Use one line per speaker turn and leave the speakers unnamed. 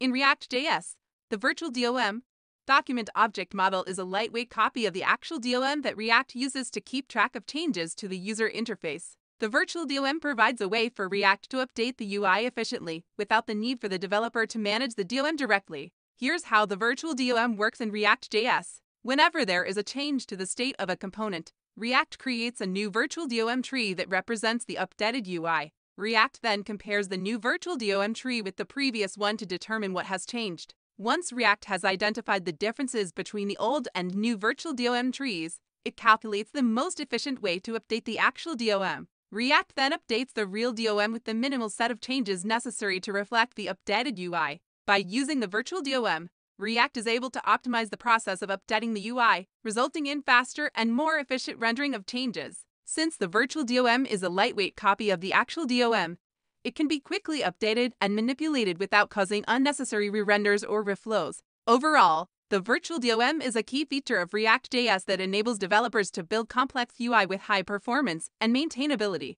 In React.js, the virtual DOM document object model is a lightweight copy of the actual DOM that React uses to keep track of changes to the user interface. The virtual DOM provides a way for React to update the UI efficiently without the need for the developer to manage the DOM directly. Here's how the virtual DOM works in React.js. Whenever there is a change to the state of a component, React creates a new virtual DOM tree that represents the updated UI. React then compares the new virtual DOM tree with the previous one to determine what has changed. Once React has identified the differences between the old and new virtual DOM trees, it calculates the most efficient way to update the actual DOM. React then updates the real DOM with the minimal set of changes necessary to reflect the updated UI. By using the virtual DOM, React is able to optimize the process of updating the UI, resulting in faster and more efficient rendering of changes. Since the virtual DOM is a lightweight copy of the actual DOM, it can be quickly updated and manipulated without causing unnecessary re-renders or reflows. Overall, the virtual DOM is a key feature of React.js that enables developers to build complex UI with high performance and maintainability.